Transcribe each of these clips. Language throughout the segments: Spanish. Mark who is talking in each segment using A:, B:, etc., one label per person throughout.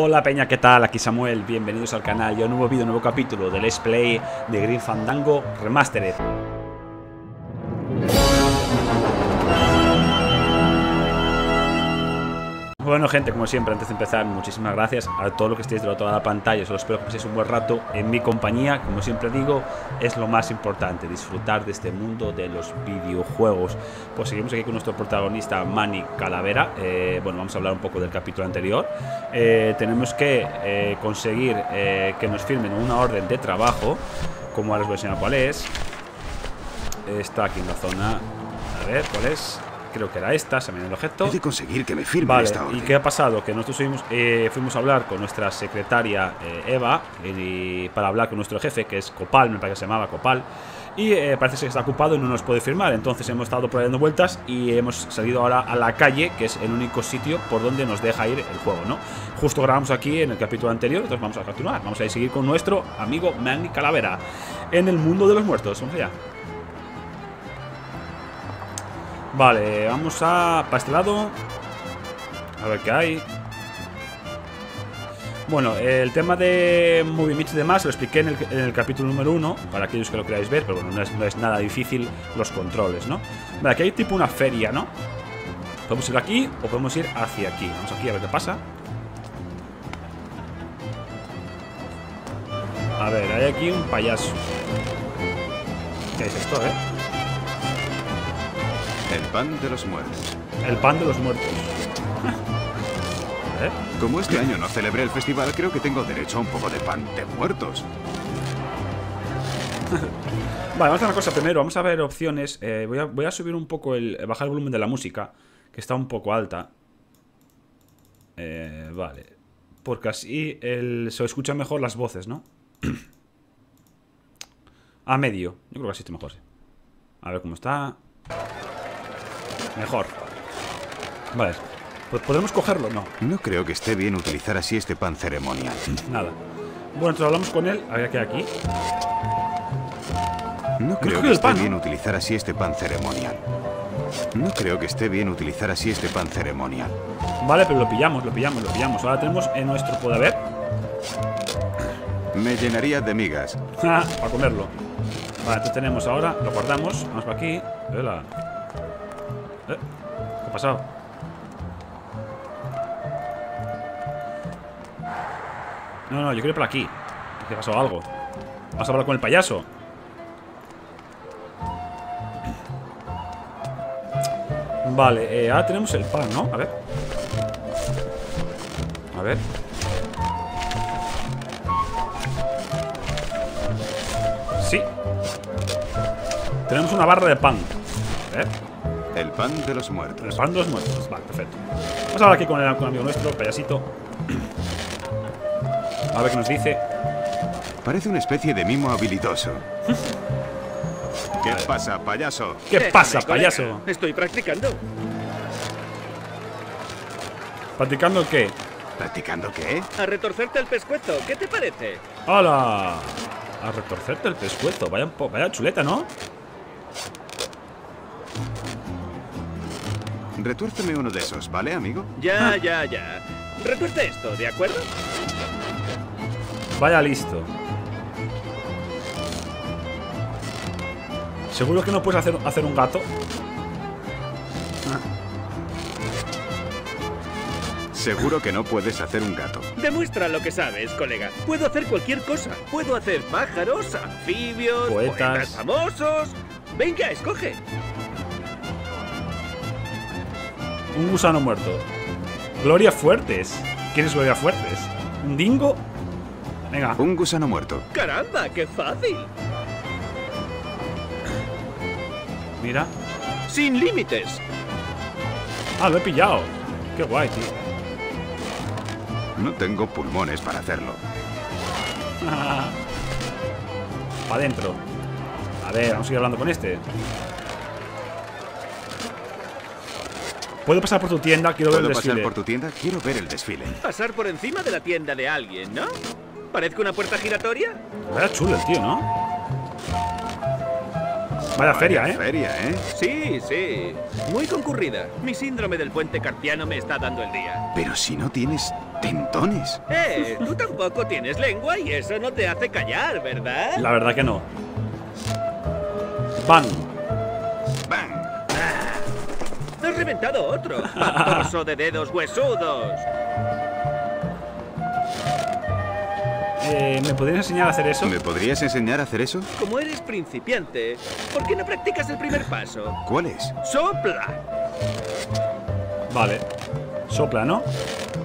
A: Hola peña, ¿qué tal? Aquí Samuel, bienvenidos al canal y a un nuevo vídeo, nuevo capítulo del Let's Play de Green Fandango Remastered. Bueno gente, como siempre, antes de empezar, muchísimas gracias a todos los que estéis del otro lado de la pantalla, solo espero que paséis un buen rato en mi compañía, como siempre digo, es lo más importante, disfrutar de este mundo de los videojuegos. Pues seguimos aquí con nuestro protagonista Manny Calavera, eh, bueno, vamos a hablar un poco del capítulo anterior. Eh, tenemos que eh, conseguir que nos firmen una orden de trabajo, como ahora os voy a enseñar cuál es. Está aquí en la zona, a ver, ¿cuál es? Creo que era esta, se me dio el objeto.
B: He de conseguir que me firme
A: vale,
B: esta orden.
A: ¿Y qué ha pasado? Que nosotros fuimos, eh, fuimos a hablar con nuestra secretaria eh, Eva y, para hablar con nuestro jefe, que es Copal, me parece que se llamaba Copal. Y eh, parece que está ocupado y no nos puede firmar. Entonces hemos estado dando vueltas y hemos salido ahora a la calle, que es el único sitio por donde nos deja ir el juego, ¿no? Justo grabamos aquí en el capítulo anterior, entonces vamos a continuar. Vamos a ir seguir con nuestro amigo Manny Calavera en el mundo de los muertos. Vamos allá. Vale, vamos a... Para este lado A ver qué hay Bueno, el tema de movimientos y demás Lo expliqué en el, en el capítulo número 1 Para aquellos que lo queráis ver Pero bueno, no es, no es, nada difícil los controles, ¿no? Vale, aquí hay tipo una feria, ¿no? Podemos ir aquí o podemos ir hacia aquí Vamos aquí a ver qué pasa A ver, hay aquí un payaso ¿Qué es esto, eh?
B: El pan de los muertos.
A: El pan de los muertos.
B: ¿Eh? Como este año no celebré el festival, creo que tengo derecho a un poco de pan de muertos.
A: vale, vamos a hacer una cosa primero. Vamos a ver opciones. Eh, voy, a, voy, a, subir un poco el. bajar el volumen de la música, que está un poco alta. Eh, vale. Porque así el, se escuchan mejor las voces, ¿no? a medio. Yo creo que así está mejor, sí. A ver cómo está. Mejor. Vale. Pues podemos cogerlo, no.
B: No creo que esté bien utilizar así este pan ceremonial.
A: Nada. Bueno, entonces hablamos con él. A ver qué hay aquí.
B: No creo que esté pan, bien ¿no? utilizar así este pan ceremonial. No creo que esté bien utilizar así este pan ceremonial.
A: Vale, pero lo pillamos, lo pillamos, lo pillamos. Ahora tenemos en nuestro poder.
B: Me llenaría de migas.
A: para comerlo. Vale, entonces tenemos ahora, lo guardamos. Vamos para aquí. Hola. ¿Eh? ¿Qué ha pasado? No, no, yo quiero ir por aquí. ¿Qué pasado algo? Vamos a hablar con el payaso. Vale, eh, ahora tenemos el pan, ¿no? A ver. A ver. Sí. Tenemos una barra de pan. A ver.
B: El pan de los muertos.
A: El pan de los muertos. Vale, perfecto. Vamos a hablar aquí con el, con el amigo nuestro, payasito. A ver qué nos dice.
B: Parece una especie de mimo habilidoso. ¿Qué pasa, payaso?
A: ¿Qué pasa, payaso?
C: Estoy practicando.
A: ¿Practicando qué?
B: ¿Practicando qué?
C: A retorcerte el pescuezo. ¿Qué te parece?
A: ¡Hala! A retorcerte el pescuezo. Vaya, vaya chuleta, ¿no?
B: Retuérceme uno de esos, ¿vale, amigo?
C: Ya, ya, ya. Retuerce esto, ¿de acuerdo?
A: Vaya listo. ¿Seguro que no puedes hacer, hacer un gato?
B: Seguro que no puedes hacer un gato.
C: Demuestra lo que sabes, colega. Puedo hacer cualquier cosa. Puedo hacer pájaros, anfibios,
A: Poetas.
C: poetas famosos. Venga, escoge.
A: Un gusano muerto. Gloria Fuertes. ¿Quién es Gloria Fuertes? ¿Un dingo? Venga.
B: Un gusano muerto.
C: ¡Caramba, qué fácil!
A: Mira.
C: ¡Sin límites!
A: Ah, lo he pillado. Qué guay, tío.
B: No tengo pulmones para hacerlo.
A: Para adentro. A ver, vamos a ir hablando con este. ¿Puedo pasar por tu tienda? Quiero ver el
B: ¿Puedo
A: desfile.
B: pasar por tu tienda? Quiero ver el desfile.
C: Pasar por encima de la tienda de alguien, ¿no? ¿Parezca una puerta giratoria?
A: Era chulo el tío, ¿no? Vaya feria, ¿eh?
B: feria, ¿eh?
C: Sí, sí. Muy concurrida. Mi síndrome del puente carpiano me está dando el día.
B: Pero si no tienes tentones.
C: Eh, tú tampoco tienes lengua y eso no te hace callar, ¿verdad?
A: La verdad que no. Bang.
C: Reventado otro. Pastoso de dedos huesudos.
A: Eh, ¿Me podrías enseñar a hacer eso?
B: ¿Me podrías enseñar a hacer eso?
C: Como eres principiante, ¿por qué no practicas el primer paso?
B: ¿Cuál es?
C: ¡Sopla!
A: Vale. Sopla, ¿no?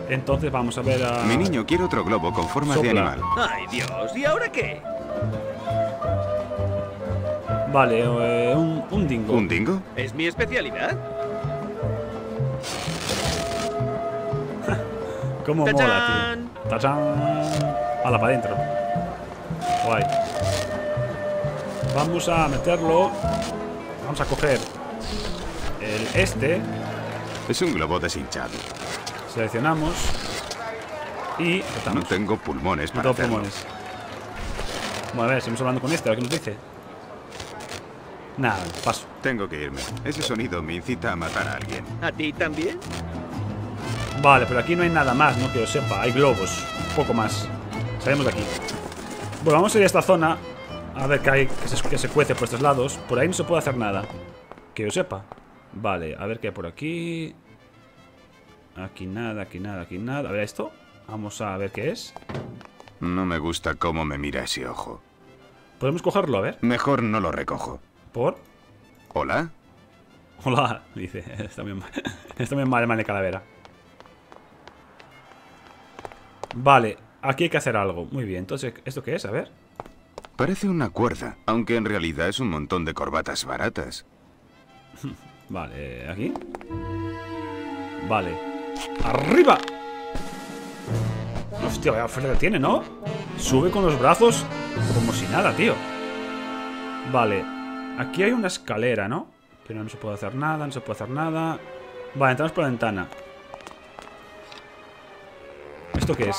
A: Entonces vamos a ver a...
B: Mi niño quiere otro globo con formas de
A: Sopla.
B: animal.
C: ¡Ay, Dios! ¿Y ahora qué?
A: Vale, eh, un, un dingo.
B: ¿Un dingo?
C: ¿Es mi especialidad?
A: ¿Cómo mola, tío? ¡Tachán! Hala, para adentro. Guay. Vamos a meterlo. Vamos a coger el este.
B: Es un globo deshinchado.
A: Seleccionamos. Y
B: No tengo pulmones
A: No
B: para
A: tengo
B: hacerlo.
A: pulmones. Bueno, a ver, seguimos hablando con este, a ver qué nos dice. Nada, paso.
B: Tengo que irme. Ese sonido me incita a matar a alguien.
C: ¿A ti también?
A: Vale, pero aquí no hay nada más, no que yo sepa. Hay globos, poco más. Salimos de aquí. Bueno, vamos a ir a esta zona. A ver qué hay que se, que se cuece por estos lados. Por ahí no se puede hacer nada. Que yo sepa. Vale, a ver qué hay por aquí. Aquí nada, aquí nada, aquí nada. A ver esto. Vamos a ver qué es.
B: No me gusta cómo me mira ese ojo.
A: Podemos cogerlo, a ver.
B: Mejor no lo recojo.
A: Por.
B: ¿Hola?
A: Hola, dice. Está muy mal. Está muy mal, mal de calavera. Vale, aquí hay que hacer algo. Muy bien, entonces, ¿esto qué es? A ver.
B: Parece una cuerda, aunque en realidad es un montón de corbatas baratas.
A: Vale, aquí. Vale. ¡Arriba! Hostia, vaya fuerza que tiene, ¿no? Sube con los brazos como si nada, tío. Vale. Aquí hay una escalera, ¿no? Pero no se puede hacer nada, no se puede hacer nada. Vale, entramos por la ventana. ¿Esto qué es?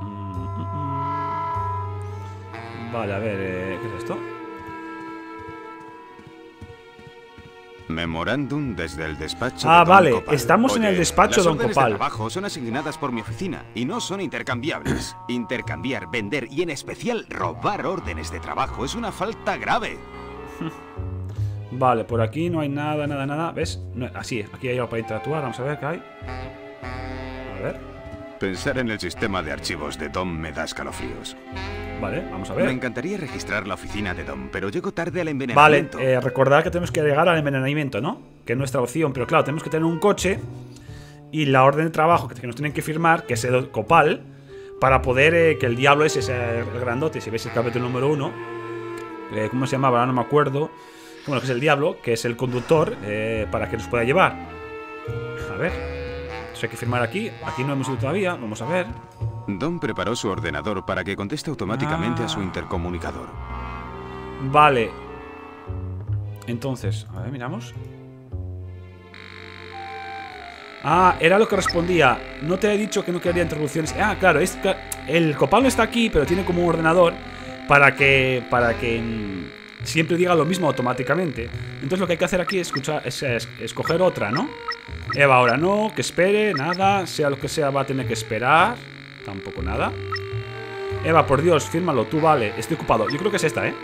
A: Mm, mm, mm. Vale, a ver, eh, ¿qué es esto?
B: Memorándum desde el despacho
A: Ah,
B: de Don
A: vale,
B: Copal.
A: estamos en el despacho,
B: las
A: Don
B: órdenes
A: Copal.
B: de trabajo son asignadas por mi oficina y no son intercambiables. Intercambiar, vender y en especial robar órdenes de trabajo es una falta grave.
A: Vale, por aquí no hay nada, nada, nada. ¿Ves? No, así, aquí hay algo para interactuar. Vamos a ver qué hay. A ver.
B: Pensar en el sistema de archivos de Dom me da escalofríos.
A: Vale, vamos a
B: Me
A: ver.
B: encantaría registrar la oficina de Dom, pero llego tarde al
A: Vale,
B: envenenamiento.
A: eh, recordad que tenemos que llegar al envenenamiento, ¿no? Que es nuestra opción. Pero claro, tenemos que tener un coche y la orden de trabajo que nos tienen que firmar, que es el copal, para poder eh, que el diablo ese sea el grandote. Si veis el capítulo número uno, eh, ¿cómo se llamaba? Ahora no me acuerdo. Bueno, que es el diablo, que es el conductor, eh, para que nos pueda llevar. A ver. Entonces hay que firmar aquí. Aquí no hemos ido todavía. Vamos a ver.
B: Dom preparó su ordenador para que conteste automáticamente a su
A: Ah.
B: intercomunicador.
A: Vale. Entonces, a ver, miramos. Ah, era lo que respondía. No te he dicho que no quería introducciones. Ah, claro, es que el copal no está aquí, pero tiene como un ordenador para que para que siempre diga lo mismo automáticamente. Entonces lo que hay que hacer aquí es, escuchar, es, es- escoger otra, ¿no? Eva ahora no, que espere, nada, sea lo que sea va a tener que esperar. Tampoco nada. Eva, por Dios, fírmalo, tú vale, estoy ocupado. Yo creo que es esta, ¿eh?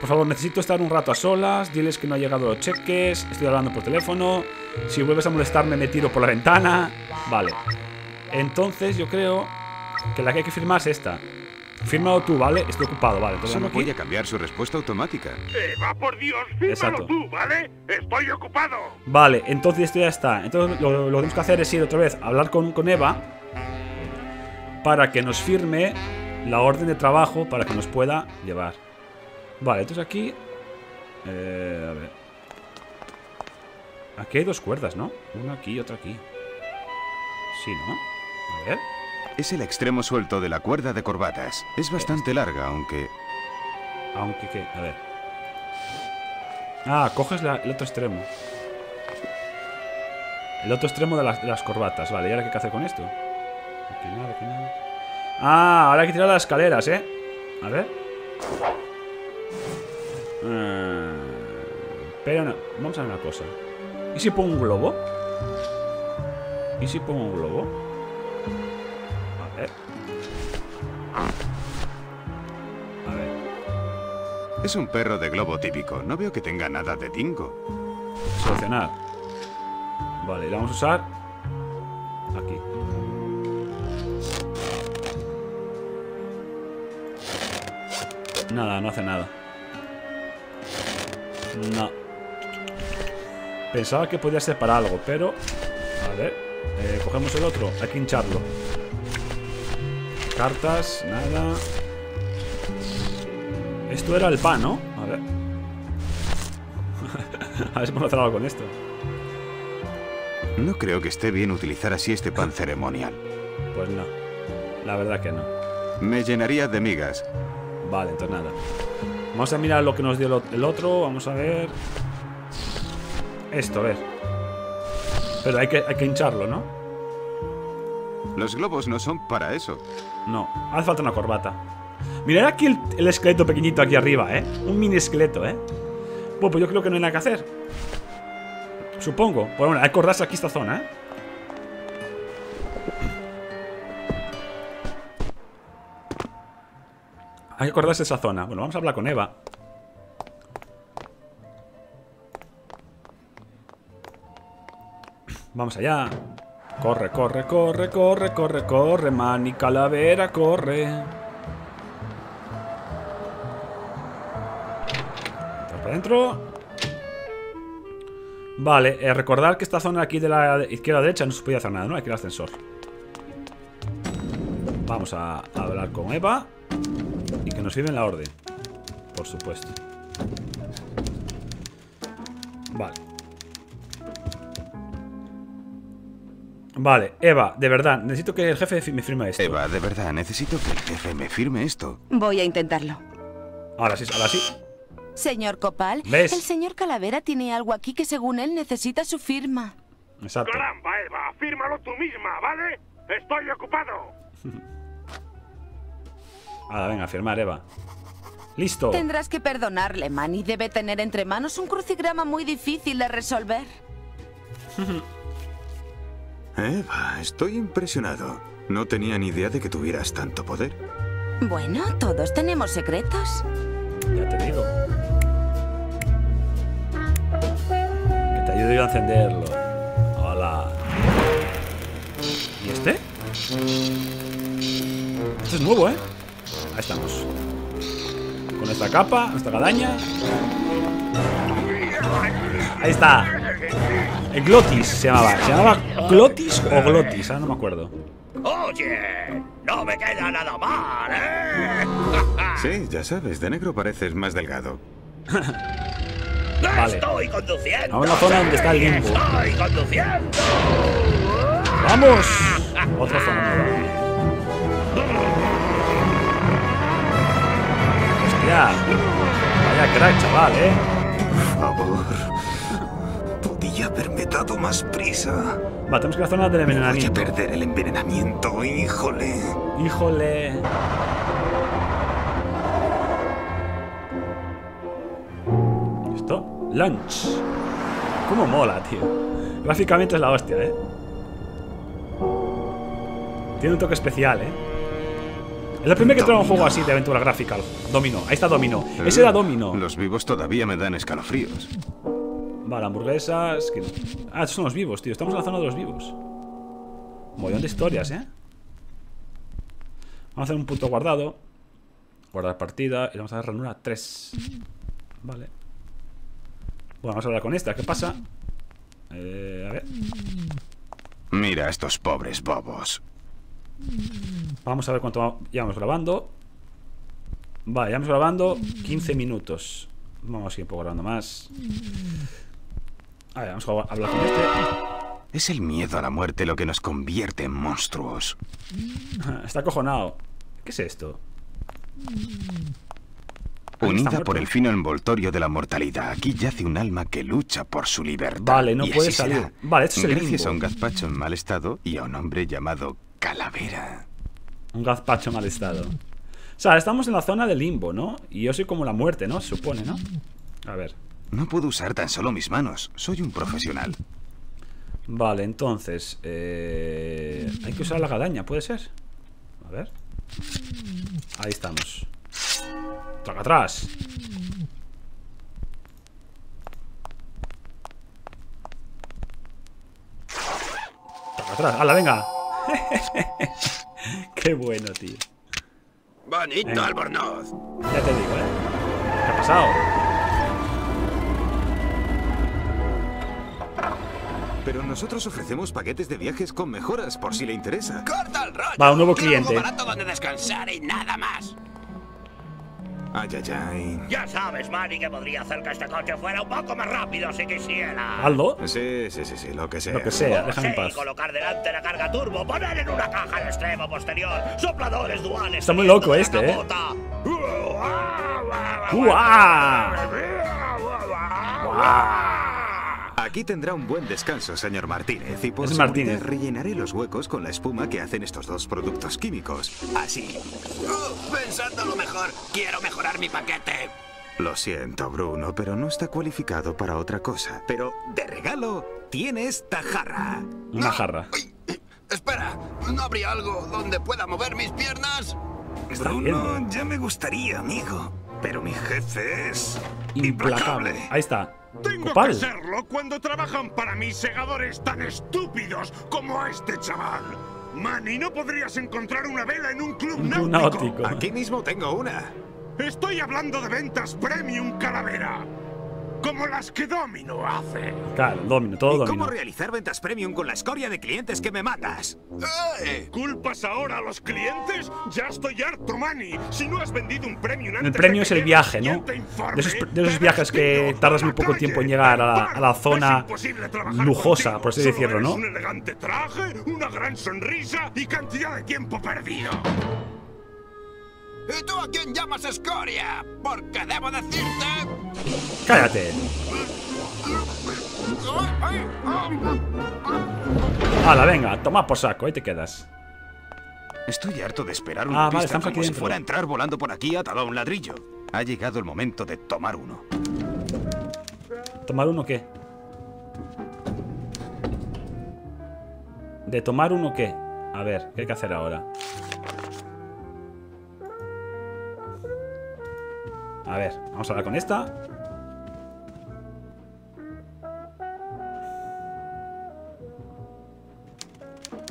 A: Por favor, necesito estar un rato a solas. Diles que no han llegado los cheques. Estoy hablando por teléfono. Si vuelves a molestarme, me tiro por la ventana. Vale. Entonces, yo creo que la que hay que firmar es esta. Fírmalo tú, ¿vale? Estoy ocupado, vale. Entonces,
B: Solo
A: dame aquí.
B: voy a cambiar su respuesta automática.
D: Eva, por Dios, fírmalo
A: Exacto.
D: tú, ¿vale? Estoy ocupado.
A: Vale, entonces esto ya está. Entonces lo, lo que tenemos que hacer es ir otra vez a hablar con, con Eva para que nos firme la orden de trabajo para que nos pueda llevar. Vale, entonces aquí... eh, a ver. Aquí hay dos cuerdas, ¿no? Una aquí y otra aquí. Sí, ¿no? A ver.
B: Es el extremo suelto de la cuerda de corbatas. Es bastante larga, aunque...
A: Aunque que... A ver. Ah, coges el otro extremo. El otro extremo de las, corbatas. Vale, ¿y ahora qué hay hacer con esto? Aquí nada, aquí nada. Ah, ahora hay que tirar las escaleras, ¿eh? A ver. Ah, pero no, vamos a ver una cosa. ¿Y si pongo un globo? ¿Y si pongo un globo? A ver.
B: Es un perro de globo típico. No veo que tenga nada de tingo.
A: Seleccionar. Vale, la vamos a usar aquí. Nada, no hace nada. No. Pensaba que podía ser para algo, pero... A ver. eh, cogemos el otro. Hay que hincharlo. Cartas, nada. Esto era el pan, ¿no? A ver. A ver si podemos hacer algo con esto.
B: No creo que esté bien utilizar así este pan ceremonial.
A: Pues no. La verdad que no.
B: Me llenaría de migas.
A: Vale, entonces nada. Vamos a mirar lo que nos dio el otro. Vamos a ver. Esto, a ver. Pero hay que, hay que hincharlo, ¿no?
B: Los globos no son para eso.
A: No. Hace falta una corbata. Mirad aquí el, el esqueleto pequeñito aquí arriba, ¿eh? Un mini esqueleto, ¿eh? Bueno, pues yo creo que no hay nada que hacer. Supongo. Pues bueno, hay que acordarse aquí esta zona, ¿eh? Hay que acordarse esa zona. Bueno, vamos a hablar con Eva. Vamos allá. Corre, corre, corre, corre, corre, corre, mani calavera, corre. Para adentro. Vale, eh, recordar que esta zona aquí de la izquierda a derecha no se podía hacer nada, ¿no? Ir al ascensor. Vamos a hablar con Eva. Y que nos firmen la orden. Por supuesto. Vale. Vale, Eva, de verdad, necesito que el jefe me firme esto.
B: Eva, de verdad, necesito que el jefe me firme esto.
E: Voy a intentarlo.
A: Ahora sí, ahora sí.
E: Señor Copal,
A: ¿Ves?
E: el señor Calavera tiene algo aquí que según él necesita su firma.
A: Exacto.
D: Caramba, Eva, fírmalo tú misma, ¿vale? Estoy ocupado.
A: Ahora, venga, a firmar, Eva. Listo.
E: Tendrás que perdonarle, Manny. Debe tener entre manos un crucigrama muy difícil de resolver.
F: Eva, estoy impresionado. No tenía ni idea de que tuvieras tanto poder.
E: Bueno, todos tenemos secretos.
A: Ya te digo. Que te ayude yo a encenderlo. Hola. ¿Y este? Este es nuevo, ¿eh? Ahí estamos. Con esta capa, esta gadaña. Ahí está. Glotis se llamaba. ¿Se llamaba Glotis o Glotis? Ahora no me acuerdo.
C: Oye, no me queda nada mal, ¿eh?
F: Sí, ya sabes, de negro pareces más delgado.
A: Vale.
C: Estoy conduciendo.
A: Vamos a la zona donde está el limbo.
C: Estoy conduciendo.
A: ¡Vamos! Otra zona nueva. Hostia. Vaya crack, chaval, ¿eh?
F: Por favor. Dado más prisa.
A: Va, tenemos que la zona del
F: Voy a
A: envenenamiento.
F: perder el envenenamiento, híjole.
A: Híjole. ¿Esto? Lunch. ¿Cómo mola, tío? Gráficamente es la hostia, ¿eh? Tiene un toque especial, ¿eh? Es la primera que trae un juego así de aventura gráfica. Domino. Ahí está Domino. Ese era Domino.
B: Los vivos todavía me dan escalofríos.
A: Vale, hamburguesas. que- Ah, estos son los vivos, tío. Estamos en la zona de los vivos. Mollón de historias, ¿eh? Vamos a hacer un punto guardado. Guardar partida. Y vamos a dar ranura 3. Vale. Bueno, vamos a hablar con esta. ¿Qué pasa? Eh, a ver.
B: Mira a estos pobres bobos.
A: Vamos a ver cuánto va- llevamos grabando. Vale, llevamos grabando 15 minutos. Vamos a seguir un poco grabando más. A ver, vamos a hablar con este.
B: Es el miedo a la muerte lo que nos convierte en monstruos.
A: Está acojonado. ¿Qué es esto?
B: Unida por el fino envoltorio de la mortalidad, aquí yace un alma que lucha por su libertad.
A: Vale, no
B: y
A: puede
B: así será.
A: salir. Vale, esto es el
B: Gracias
A: limbo.
B: a un gazpacho en mal estado y a un hombre llamado Calavera.
A: Un gazpacho mal estado. O sea, estamos en la zona del limbo, ¿no? Y yo soy como la muerte, ¿no? Se supone, ¿no? A ver.
B: No puedo usar tan solo mis manos. Soy un profesional.
A: Vale, entonces... eh, Hay que usar la gadaña, ¿puede ser? A ver. Ahí estamos. ¡Traca atrás! ¡Traca atrás! ¡Hala, venga! ¡Qué bueno, tío!
C: Bonito albornoz.
A: Ya te digo, ¿eh? ¿Qué ha pasado?
F: Pero nosotros ofrecemos paquetes de viajes con mejoras por si le interesa.
C: ¡Corta el rollo!
A: Va, un nuevo cliente.
C: Algo barato donde descansar y nada más.
F: Ay, ay, ay.
G: Ya sabes, Manny, que podría hacer que este coche fuera un poco más rápido si quisiera.
A: ¿Aldo?
F: Sí, sí, sí, sí, lo que sea.
A: Lo que sea, déjame en paz.
G: colocar delante la carga turbo, poner en una caja el extremo posterior, sopladores duales.
A: Está muy loco este, ¿eh?
F: Aquí tendrá un buen descanso, señor Martínez. Y por
A: Martínez.
F: rellenaré los huecos con la espuma que hacen estos dos productos químicos. Así.
C: Uh, pensándolo mejor, quiero mejorar mi paquete.
F: Lo siento, Bruno, pero no está cualificado para otra cosa. Pero de regalo tiene esta jarra.
A: Una jarra.
C: Ay, espera, ¿no habría algo donde pueda mover mis piernas?
F: Bruno,
A: ¿no?
F: ya me gustaría, amigo. Pero mi jefe es
A: Implacable. Ahí está.
D: Tengo
A: Copal.
D: que serlo cuando trabajan para mí segadores tan estúpidos como este chaval. Manny, ¿no podrías encontrar una vela en un club
A: Un club
D: náutico?
A: náutico.
F: Aquí mismo tengo una.
D: Estoy hablando de ventas premium calavera. Como las que Domino hace.
A: Claro, domino, todo
F: ¿Y
A: domino.
F: cómo realizar ventas premium con la escoria de clientes que me mandas?
C: ¡Eh!
D: ¿Culpas ahora a los clientes? Ya estoy harto, Manny. Si no has vendido un premium antes
A: El premio
D: de
A: es el viaje, ¿no?
D: informe,
A: De esos, de esos viajes que tardas muy poco
D: calle.
A: tiempo en llegar a la, a la zona lujosa,
D: contigo.
A: por así decirlo, ¿no?
D: un elegante traje, una gran sonrisa y cantidad de tiempo perdido.
C: ¿Y tú a quién llamas escoria? Porque debo decirte...
A: ¡Cállate! ¡Hala, venga! Toma por saco, ahí te quedas.
B: Estoy harto de esperar un
A: Ah, vale,
B: como
A: aquí
B: si fuera a entrar volando por aquí atado a un ladrillo. Ha llegado el momento de tomar uno.
A: ¿Tomar uno qué? ¿De tomar uno qué? A ver, ¿qué hay que hacer ahora? A ver, vamos a hablar con esta.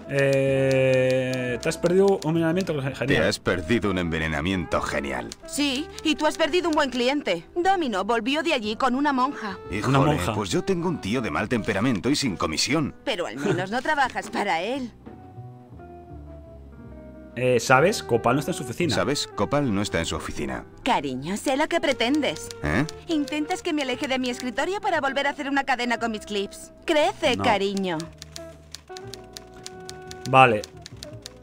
A: Eh, te has perdido un envenenamiento
B: Te
A: genial.
B: has perdido un envenenamiento genial.
E: Sí, y tú has perdido un buen cliente. Domino volvió de allí con una monja.
B: Híjole,
A: monja.
B: pues yo tengo un tío de mal temperamento y sin comisión.
E: Pero al menos no trabajas para él.
A: Eh, ¿Sabes? Copal no está en su oficina.
B: ¿Sabes? Copal no está en su oficina.
E: Cariño, sé lo que pretendes.
B: ¿Eh?
E: Intentas que me aleje de mi escritorio para volver a hacer una cadena con mis clips. Crece,
A: No.
E: cariño.
A: Vale.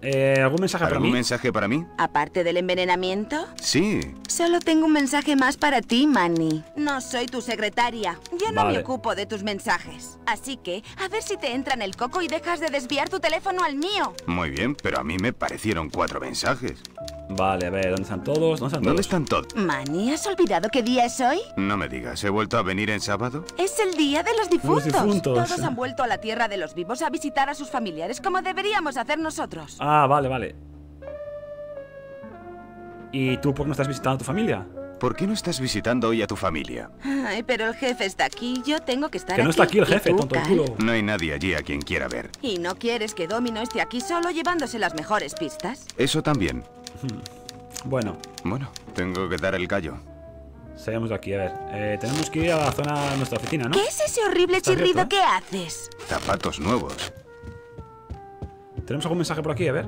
A: Eh, ¿Algún mensaje para
B: ¿Algún
A: mí?
B: mensaje para mí?
E: Aparte del envenenamiento,
B: Sí.
E: solo tengo un mensaje más para ti, Manny. No soy tu secretaria. Yo no
A: Vale.
E: me ocupo de tus mensajes. Así que, a ver si te entra en el coco y dejas de desviar tu teléfono al mío.
B: Muy bien, pero a mí me parecieron cuatro mensajes.
A: Vale, a ver, ¿dónde están todos? ¿Dónde están
B: ¿Dónde
A: todos?
B: están todos?
E: Manny, ¿has olvidado qué día es hoy?
B: No me digas, ¿he vuelto a venir en sábado?
E: Es el día de los difuntos.
A: difuntos.
E: Todos han vuelto a la tierra de los vivos a visitar a sus familiares como deberíamos hacer nosotros.
A: Ah, vale, vale. ¿Y tú por qué no estás visitando a tu familia?
B: ¿Por qué no estás visitando hoy a tu familia?
E: Ay, pero el jefe está aquí. Yo tengo que estar
A: Que no está aquí el
E: ¿Y
A: jefe,
E: tú,
A: tonto el culo.
B: No hay nadie allí a quien quiera ver.
E: ¿Y no quieres que Domino esté aquí solo llevándose las mejores pistas?
B: Eso también.
A: Bueno,
B: Bueno, tengo que dar el gallo.
A: salimos de aquí, a ver. Eh, tenemos que ir a la zona de nuestra oficina, ¿no?
E: ¿Qué es ese horrible
A: abierto,
E: chirrido
A: ¿eh?
E: que haces?
B: Zapatos nuevos.
A: ¿Tenemos algún mensaje por aquí? A ver.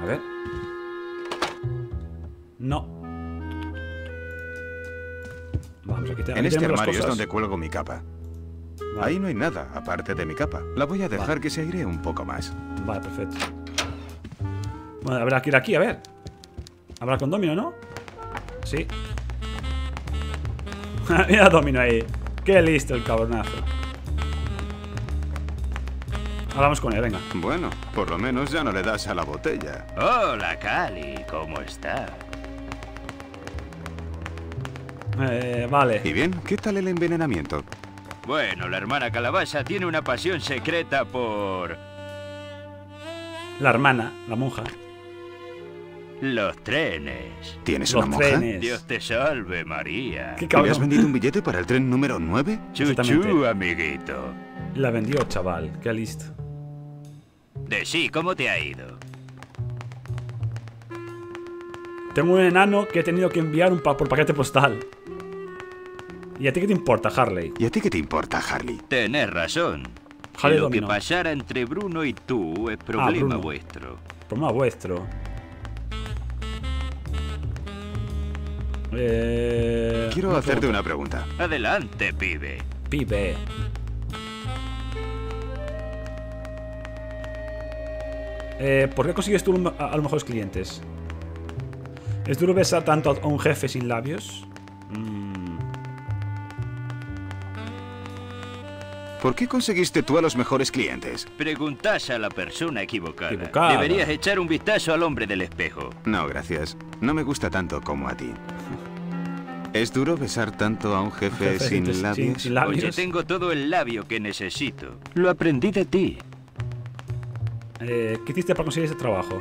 A: A ver. No. Vamos, aquí, te- aquí
B: En este armario es donde cuelgo mi capa.
A: Vale.
B: Ahí no hay nada, aparte de mi capa. La voy a dejar
A: Vale.
B: que se aire un poco más.
A: Vale, perfecto. Bueno, habrá que ir aquí, a ver. Hablar con Domino, ¿no? Sí. Mira Domino ahí. Qué listo el cabronazo. Hablamos con él, venga.
B: Bueno, por lo menos ya no le das a la botella.
H: Hola, Cali, ¿cómo está?
A: Eh, vale.
B: ¿Y bien? ¿Qué tal el envenenamiento?
H: Bueno, la hermana Calabaza tiene una pasión secreta por...
A: La hermana, la monja.
H: Los trenes.
B: ¿Tienes
A: Los
B: una monja?
A: trenes.
H: Dios te salve, María.
A: Qué
B: ¿Y ¿Le has vendido un billete para el tren número 9?
H: Chuchu, amiguito.
A: La vendió, chaval. Qué listo.
H: De sí, ¿cómo te ha ido?
A: Tengo un enano que he tenido que enviar un pa- por paquete postal. ¿Y a ti qué te importa, Harley?
B: ¿Y a ti qué te importa, Harley?
H: Tenés razón. Que
A: Harley
H: lo que
A: dominó.
H: pasara entre Bruno y tú es problema
A: Bruno.
H: vuestro.
A: Problema vuestro. Eh,
B: Quiero
A: una
B: hacerte
A: pregunta.
B: una pregunta.
H: Adelante, pibe.
A: Pibe. Eh, ¿Por qué consigues tú a, a los mejores clientes? ¿Es duro besar tanto a un jefe sin labios? Mm,
B: ¿Por qué conseguiste tú a los mejores clientes?
H: Preguntás a la persona equivocada.
A: Equivocada.
H: Deberías echar un vistazo al hombre del espejo.
B: No, gracias. No me gusta tanto como a ti. ¿Es duro besar tanto a un jefe,
A: jefe
B: sin
A: sin-
B: labios?
A: sin labios.
H: Oye, tengo todo el labio que necesito. Lo aprendí de ti.
A: eh, ¿Qué hiciste para conseguir ese trabajo?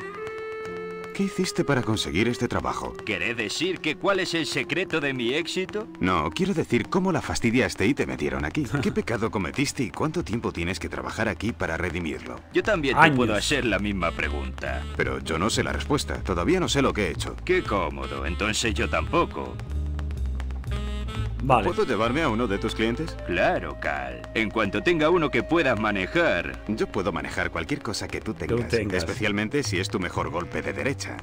B: ¿Qué hiciste para conseguir este trabajo?
H: ¿Querés decir que cuál es el secreto de mi éxito?
B: No, quiero decir cómo la fastidiaste y te metieron aquí. ¿Qué pecado cometiste y cuánto tiempo tienes que trabajar aquí para redimirlo?
H: Yo también te
A: Años.
H: puedo hacer la misma pregunta.
B: Pero yo no sé la respuesta. Todavía no sé lo que he hecho.
H: Qué cómodo, entonces yo tampoco.
A: Vale.
B: ¿Puedo llevarme a uno de tus clientes?
H: Claro, Cal. En cuanto tenga uno que puedas manejar.
B: Yo puedo manejar cualquier cosa que tú tengas,
A: tengas.
B: especialmente si es tu mejor golpe de derecha.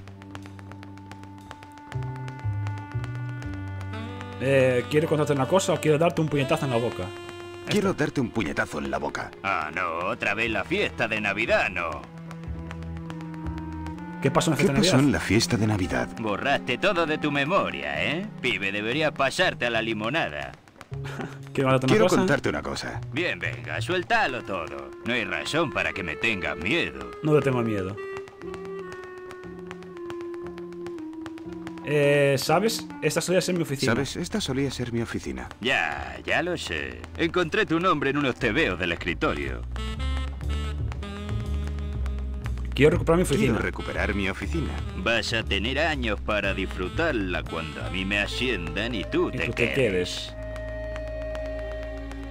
A: Eh, ¿Quiero contarte una cosa o quiero darte un puñetazo en la boca?
B: Quiero darte un puñetazo en la boca.
H: Ah, no, otra vez la fiesta de Navidad, no.
A: ¿Qué pasó en la
B: ¿Qué
A: fiesta de
B: pasó
A: Navidad?
B: en la fiesta de Navidad?
H: Borraste todo de tu memoria, ¿eh? Pibe, deberías pasarte a la limonada.
A: ¿Quiero contarte una
B: Quiero
A: cosa?
B: contarte una cosa.
H: Bien, venga, suéltalo todo. No hay razón para que me tengas miedo.
A: No te tengo miedo. Eh, ¿sabes? Esta solía ser mi oficina.
B: ¿Sabes? Esta solía ser mi oficina.
H: Ya, ya lo sé. Encontré tu nombre en unos tebeos del escritorio.
A: Quiero recuperar mi
B: Quiero
A: oficina.
B: recuperar mi oficina.
H: Vas a tener años para disfrutarla cuando a mí me asciendan y tú
A: Y
H: te
A: tú te
H: quedes.
A: quedes.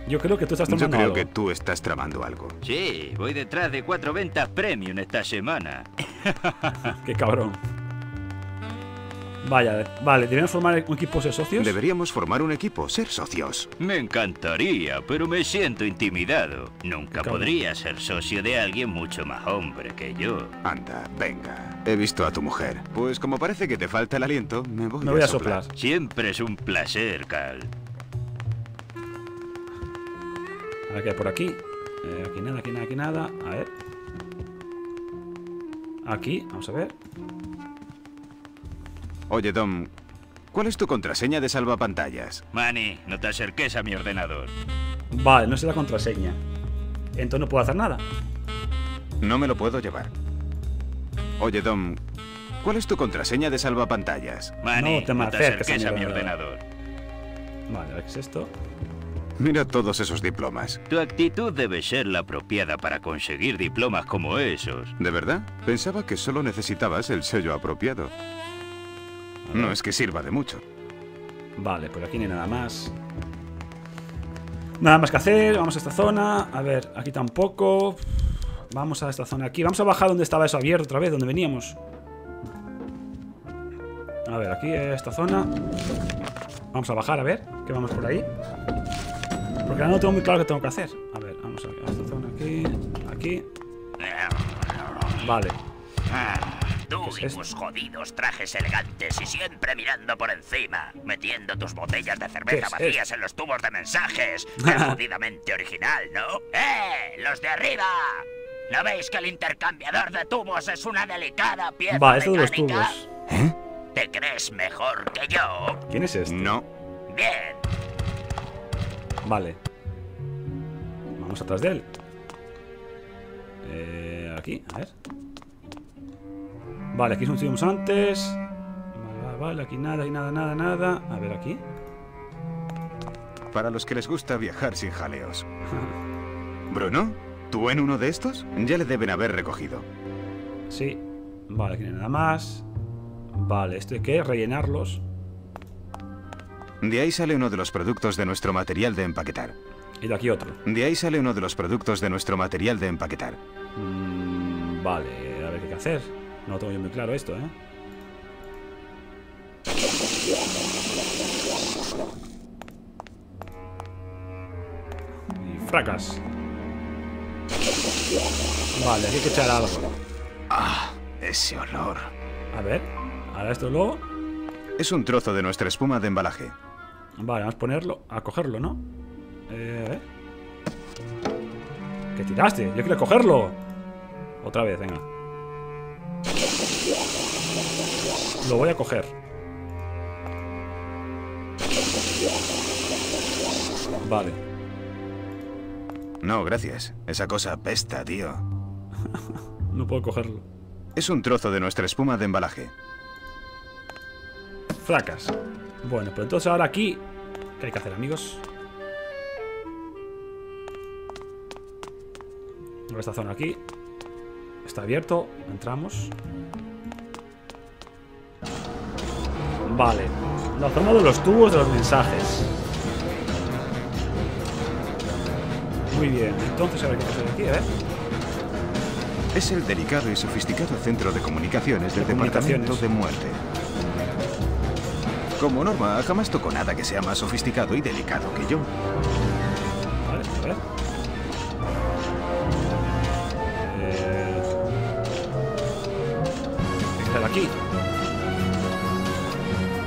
A: Yo creo que tú estás
B: Yo
A: tomando
B: creo
A: algo.
B: que tú estás tramando algo.
H: Sí, voy detrás de cuatro ventas premium esta semana.
A: Qué cabrón. Vaya, vale, ¿deberíamos formar un equipo de socios?
B: Deberíamos formar un equipo, ser socios.
H: Me encantaría, pero me siento intimidado. Nunca podría ser socio de alguien mucho más hombre que yo.
B: Anda, venga. He visto a tu mujer. Pues como parece que te falta el aliento, me voy,
A: Me voy a soplar.
H: Siempre es un placer, Cal.
A: A ver qué hay por aquí. Eh, aquí nada, aquí nada, aquí nada. A ver. Aquí, vamos a ver.
B: Oye, Tom, ¿cuál es tu contraseña de salvapantallas?
H: Manny, no te acerques a mi ordenador.
A: Vale, no sé la contraseña. Entonces no puedo hacer nada.
B: No me lo puedo llevar. Oye, Tom, ¿cuál es tu contraseña de salvapantallas?
H: Manny,
A: No te
H: no te
A: acerques a mi ordenador.
H: ordenador.
A: Vale, a ver qué es esto.
B: Mira todos esos diplomas.
H: Tu actitud debe ser la apropiada para conseguir diplomas como esos.
B: ¿De verdad? Pensaba que solo necesitabas el sello apropiado. No es que sirva de mucho.
A: Vale, pues aquí no hay nada más. Nada más que hacer. Vamos a esta zona. A ver, aquí tampoco. Vamos a esta zona aquí. Vamos a bajar donde estaba eso abierto otra vez, donde veníamos. A ver, aquí esta zona. Vamos a bajar, a ver. Que vamos por ahí. Porque ahora no tengo muy claro qué tengo que hacer. A ver, vamos a a esta zona aquí. Aquí. Vale.
G: Tú
A: ¿Qué
G: y
A: es
G: tus jodidos trajes elegantes y siempre mirando por encima, metiendo tus botellas de
A: ¿Qué
G: cerveza
A: es
G: vacías
A: esto?
G: en los tubos de mensajes. Qué jodidamente original, ¿no? ¡Eh! ¡Los de arriba! ¿No veis que el intercambiador de tubos es una delicada pieza
A: esto de los
G: mecánica?
A: tubos.
B: ¿Eh?
G: ¿Te crees mejor que yo?
A: ¿Quién es este?
B: No.
G: Bien.
A: Vale. Vamos atrás de él. Eh, aquí, a ver. Vale, aquí estuvimos antes. Vale, vale, vale, aquí nada, y nada, nada, nada. A ver, aquí.
B: Para los que les gusta viajar sin jaleos. Bruno, ¿tú en uno de estos? Ya le deben haber recogido.
A: Sí. Vale, aquí no hay nada más. Vale, esto hay que rellenarlos.
B: De ahí sale uno de los productos de nuestro material de empaquetar.
A: Y de aquí otro.
B: De ahí sale uno de los productos de nuestro material de empaquetar.
A: Mm, vale, a ver qué hay que hacer. No lo tengo yo muy claro esto, ¿eh? Y fracas. Vale, aquí hay que echar algo.
B: Ah, ese olor.
A: A ver, ahora esto luego.
B: Es un trozo de nuestra espuma de embalaje.
A: Vale, vamos a ponerlo, a cogerlo, ¿no? Eh, a ver. ¿Qué tiraste? Yo quiero cogerlo. Otra vez, venga. Lo voy a coger. Vale.
B: No, gracias. Esa cosa apesta, tío.
A: No puedo cogerlo.
B: Es un trozo de nuestra espuma de embalaje.
A: Fracas. Bueno, pues entonces ahora aquí... ¿Qué hay que hacer, amigos? Esta zona aquí. Está abierto. Entramos. Vale. La zona de los tubos de los mensajes. Muy bien. Entonces, a ver qué hacer aquí, ¿eh?
B: Es el delicado y sofisticado centro de comunicaciones del
A: De
B: Departamento de Muerte. Como norma, jamás toco nada que sea más sofisticado y delicado que yo.
A: Vale, a ver.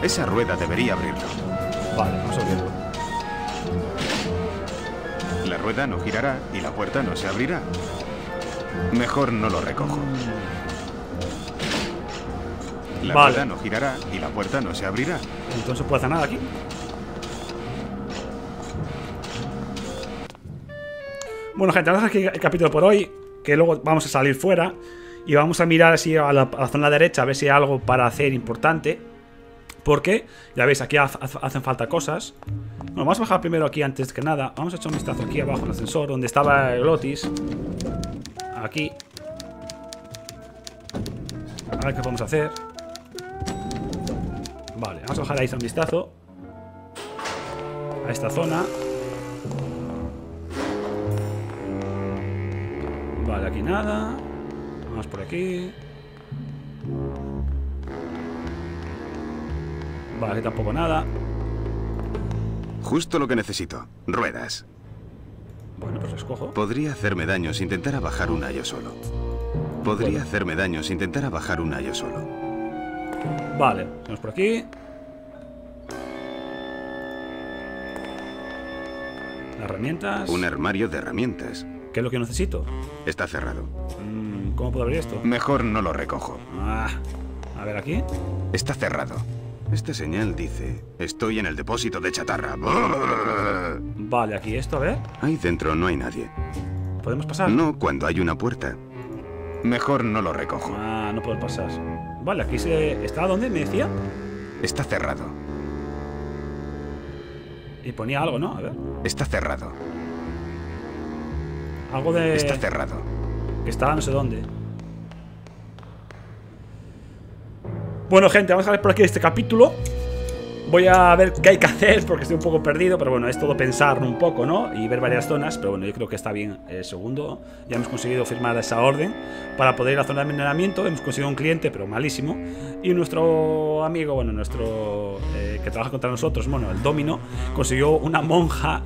B: Esa rueda debería abrirlo.
A: Vale, vamos a abrirlo.
B: La rueda no girará y la puerta no se abrirá. Mejor no lo recojo. La
A: Vale.
B: rueda no girará y la puerta no se abrirá.
A: Entonces no puedo hacer nada aquí. Bueno, gente, vamos a dejar el capítulo por hoy. Que luego vamos a salir fuera. Y vamos a mirar así a la, a la zona derecha a ver si hay algo para hacer importante. Porque, ya veis, aquí ha- ha- hacen falta cosas. Bueno, vamos a bajar primero aquí antes que nada. Vamos a echar un vistazo aquí abajo en el ascensor, donde estaba el Otis. Aquí. A ver qué podemos hacer. Vale, vamos a bajar ahí un vistazo. A esta zona. Vale, aquí nada. Vamos por aquí. Vale, tampoco nada.
B: Justo lo que necesito. Ruedas.
A: Bueno, pues las cojo.
B: Podría hacerme daño si intentara bajar una yo solo. Podría
A: Bueno.
B: hacerme daño si intentara bajar una yo solo.
A: Vale, vamos por aquí. Herramientas.
B: Un armario de herramientas.
A: ¿Qué es lo que necesito?
B: Está cerrado.
A: Mm, ¿Cómo puedo abrir esto?
B: Mejor no lo recojo.
A: Ah, a ver aquí.
B: Está cerrado. Esta señal dice, estoy en el depósito de chatarra.
A: Vale, aquí esto, a ver.
B: Ahí dentro no hay nadie.
A: ¿Podemos pasar?
B: No cuando hay una puerta. Mejor no lo recojo.
A: Ah, no puedo pasar. Vale, aquí se... ¿Está dónde? Me decía.
B: Está cerrado.
A: Y ponía algo, ¿no? A ver.
B: Está cerrado.
A: Algo de...
B: Está cerrado.
A: Que está no sé dónde. Bueno, gente, vamos a ver por aquí este capítulo. Voy a ver qué hay que hacer porque estoy un poco perdido, pero bueno, es todo pensar un poco, ¿no? Y ver varias zonas, pero bueno, yo creo que está bien el segundo. Ya hemos conseguido firmar esa orden para poder ir a la zona de mineramiento. Hemos conseguido un cliente, pero malísimo. Y nuestro amigo, bueno, nuestro eh, que trabaja contra nosotros, bueno, el Domino, consiguió una monja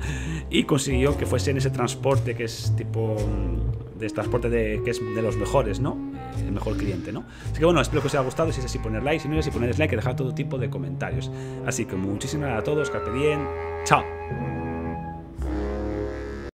A: y consiguió que fuese en ese transporte que es tipo mm, de transporte de, que es de los mejores, ¿no? Eh, El mejor cliente, ¿no? Así que bueno, espero que os haya gustado. Si es así, poner like. Si no es así, poner dislike y dejar todo tipo de comentarios. Así que muchísimas gracias a todos. Carpe diem. Chao.